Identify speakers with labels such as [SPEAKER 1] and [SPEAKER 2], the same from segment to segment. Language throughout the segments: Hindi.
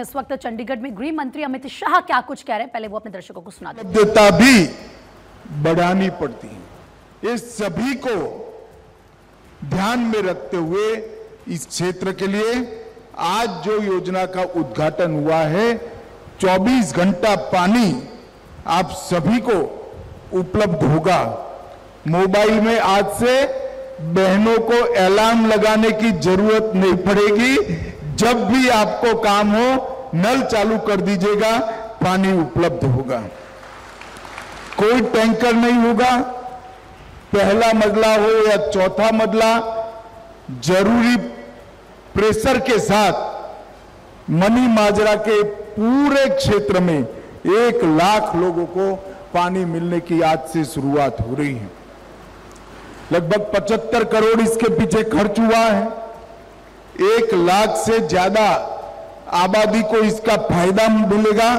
[SPEAKER 1] इस वक्त चंडीगढ़ में गृह मंत्री अमित शाह क्या कुछ कह रहे हैं? पहले वो अपने दर्शकों को सुना दें
[SPEAKER 2] उपलब्धता भी बढ़ानी पड़ती है। इस सभी को ध्यान में रखते हुए इस क्षेत्र के लिए आज जो योजना का उद्घाटन हुआ है 24 घंटा पानी आप सभी को उपलब्ध होगा। मोबाइल में आज से बहनों को अलार्म लगाने की ज़रूरत नहीं पड़ेगी। जब भी आपको काम हो, नल चालू कर दीजिएगा, पानी उपलब्ध होगा। कोई टैंकर नहीं होगा। पहला मजला हो या चौथा मजला, ज़रूरी प्रेशर के साथ मनी माजरा के पूरे क्षेत्र में एक लाख लोगों को पानी मिलने की आज से शुरुआत हो रही है। लगभग 75 करोड़ इसके पीछे खर्च हुआ है। एक लाख से ज़्यादा आबादी को इसका फ़ायदा मिलेगा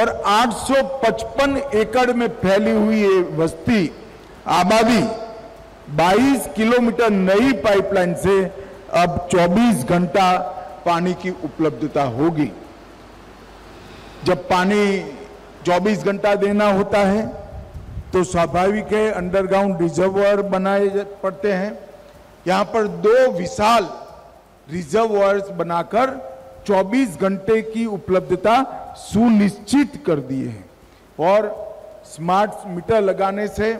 [SPEAKER 2] और 855 एकड़ में फैली हुई ये बस्ती आबादी 22 किलोमीटर नई पाइपलाइन से अब 24 घंटा पानी की उपलब्धता होगी। जब पानी 24 घंटा देना होता है तो स्वाभाविक है, अंडरग्राउंड रिजर्वर बनाए पड़ते हैं। यहाँ पर दो विशाल रिजर्वर्स बनाकर 24 घंटे की उपलब्धता सुनिश्चित कर दिए हैं। और स्मार्ट मीटर लगाने से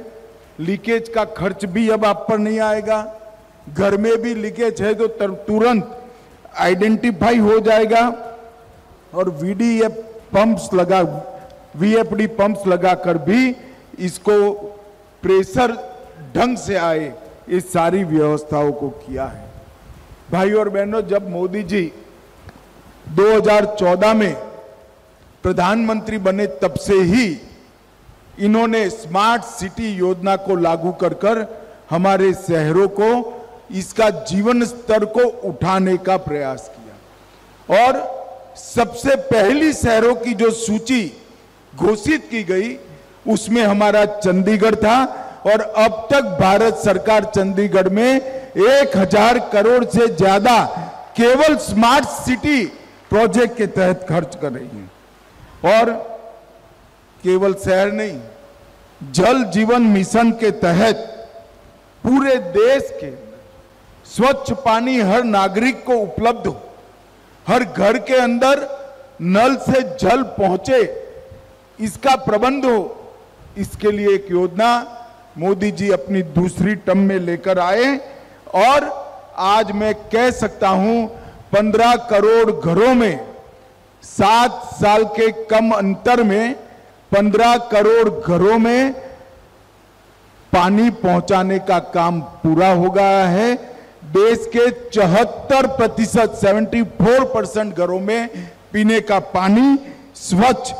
[SPEAKER 2] लीकेज का खर्च भी अब आप पर नहीं आएगा। घर में भी लीकेज है तो तुरंत आइडेंटिफाई हो जाएगा। और वीडीएफ पंप्स लगा वीएफडी पंप्स लगाकर भी इसको प्रेशर ढंग से आए इस सारी व्यवस्थाओं को किया है। भाई और बहनों, जब मोदी जी 2014 में प्रधानमंत्री बने, तब से ही इन्होंने स्मार्ट सिटी योजना को लागू कर कर हमारे शहरों को, इसका जीवन स्तर को उठाने का प्रयास किया। और सबसे पहली शहरों की जो सूची घोषित की गई, उसमें हमारा चंडीगढ़ था और अब तक भारत सरकार चंडीगढ़ में एक हज़ार करोड़ से ज़्यादा केवल स्मार्ट सिटी प्रोजेक्ट के तहत खर्च कर रही है। और केवल शहर नहीं, जल जीवन मिशन के तहत पूरे देश के स्वच्छ पानी हर नागरिक को उपलब्ध हो, हर घर के अंदर नल से जल पहुँचे, इसका प्रबंध हो, इसके लिए एक योजना मोदी जी अपनी दूसरी टर्म में लेकर आए और आज मैं कह सकता हूँ, पंद्रह करोड़ घरों में, सात साल के कम अंतर में, पंद्रह करोड़ घरों में पानी पहुँचाने का काम पूरा हो गया है। देश के चौहत्तर प्रतिशत सेवेंटी फोर परसेंट घरों में पीने का पानी स्वच्छ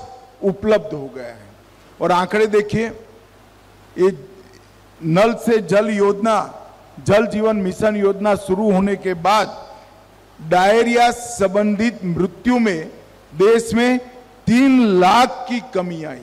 [SPEAKER 2] उपलब्ध हो गया है। और आंकड़े देखिए, ये नल से जल योजना जल जीवन मिशन योजना शुरू होने के बाद डायरिया संबंधित मृत्यु में देश में तीन लाख की कमी आई।